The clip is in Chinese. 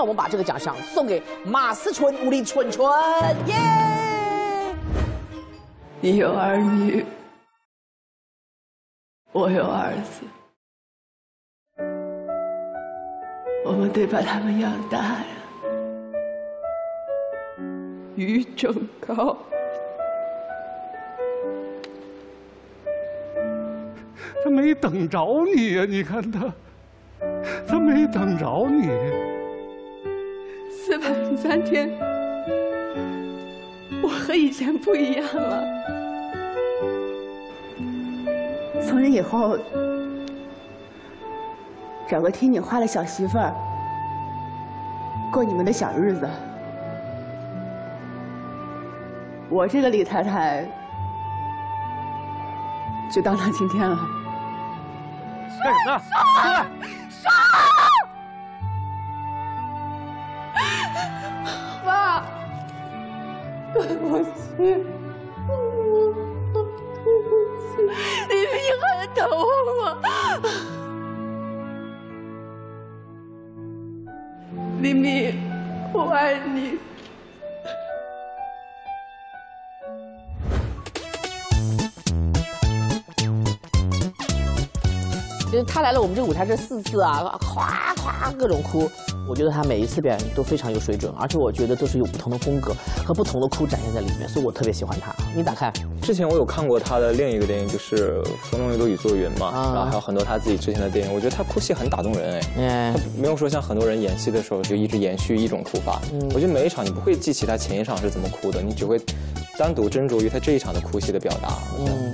让我们把这个奖项送给马思纯吴丽纯纯，耶！你有儿女，我有儿子，我们得把他们养大呀。于正高，他没等着你呀、你看他，他没等着你。四百零三天，我和以前不一样了。从今以后，找个听你话的小媳妇儿，过你们的小日子。我这个李太太，就当到今天了。干什么？出来！爸，对不起对不起明明很疼我。明明我爱你。就是他来了我们这个舞台这四次啊，夸夸各种哭。我觉得他每一次表演都非常有水准，而且我觉得都是有不同的风格和不同的哭展现在里面，所以我特别喜欢他。你咋看？之前我有看过他的另一个电影，就是《风中有朵雨做云》嘛，啊然后还有很多他自己之前的电影，我觉得他哭戏很打动人哎。没有说像很多人演戏的时候就一直延续一种哭法，我觉得每一场你不会记起他前一场是怎么哭的，你只会单独斟酌于他这一场的哭戏的表达。嗯。